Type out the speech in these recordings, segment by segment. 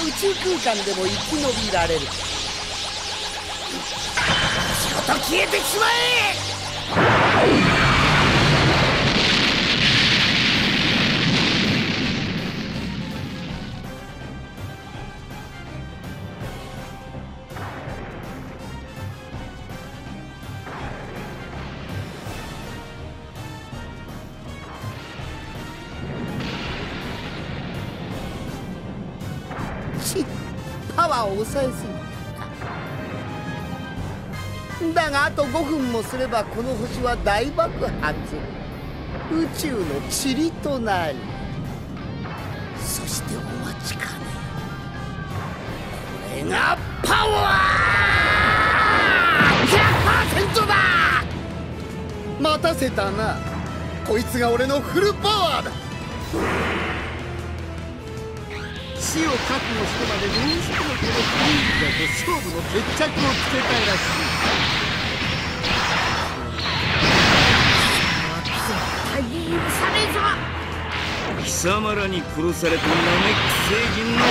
宇宙空間でも生き延びられる。仕事消えてしまえ！ちパワーを抑えすぎだがあと5分もすればこの星は大爆発。宇宙の塵となる。そしてお待ちかね。これがパワー !100% だ!待たせたな。こいつが俺のフルパワーだ。死を覚悟してまでどうしてもこのクリーザと勝負の決着をつけたいらし。い許さねえぞ貴様らに殺されたナメック星人の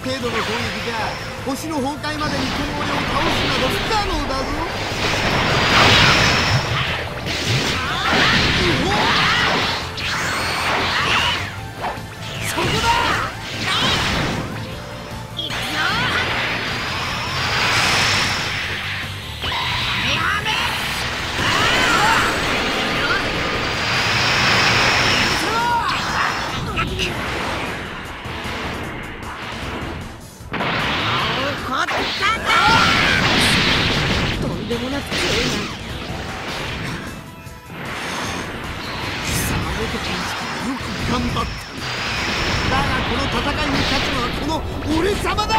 程度の攻撃じゃ星の崩壊までにこの俺を倒すなど不可能だぞ。でもなく強いな貴様ごとよく頑張っただがこの戦いに勝つのはこの俺様だ。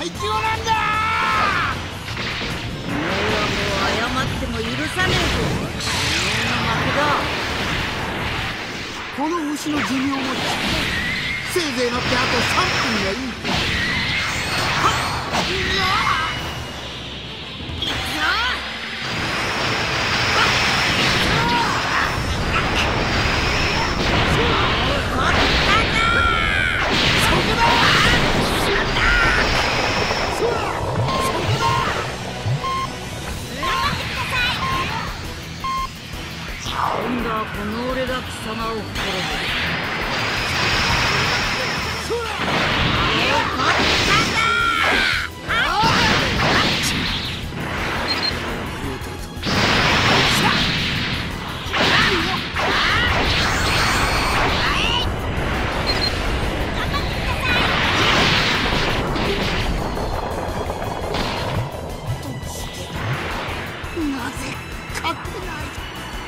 最強なんだ！っても許さねえぞ。この牛の寿命もせいぜい乗ってあと3分がいい。はっ今度はこの俺が貴様を滅ぼす。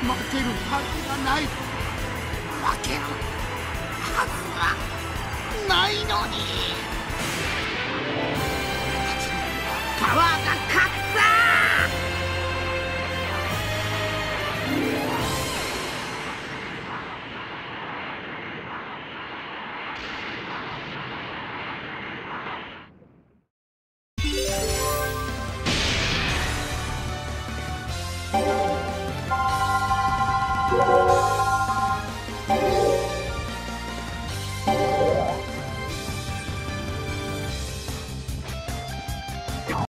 負けるはずがない。負けるはずがないのに。